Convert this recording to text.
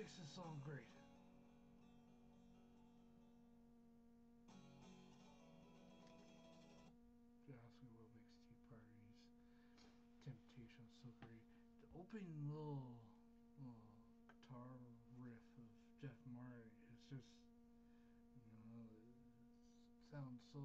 makes this song great? If you ask me what makes Tea Party's Temptation so great, the opening little, little guitar riff of Jeff Murray is just, you know, it sounds so